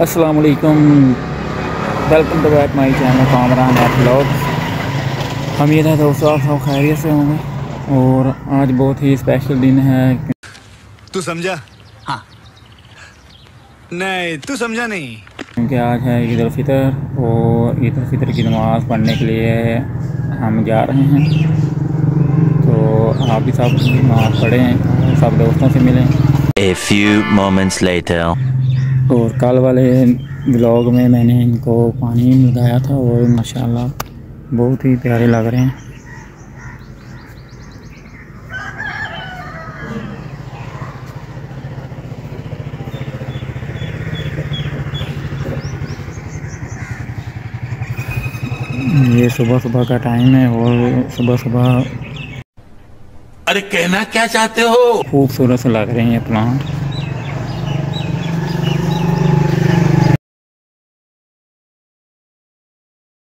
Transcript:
अस्सलाम वालेकुम welcome to back my channel Kamran at blogs उम्मीद है दोस्तों आप सब खैरियत से होंगे? और आज बहुत ही स्पेशल दिन है। तू समझा? हाँ। नहीं तू समझा नहीं। क्योंकि आज है ईद फितर और ईद फितर की नमाज़ पढ़ने के लिए हम जा रहे हैं। तो आप भी सब नमाज़ पढ़ें सब दोस्तों से मिलें। A few moments later. और कल वाले ब्लॉग में मैंने इनको पानी लगाया था और माशाल्लाह बहुत ही प्यारे लग रहे हैं। ये सुबह सुबह का टाइम है और सुबह सुबह अरे कहना क्या चाहते हो? खूबसूरत से लग रहे हैं ये प्लांट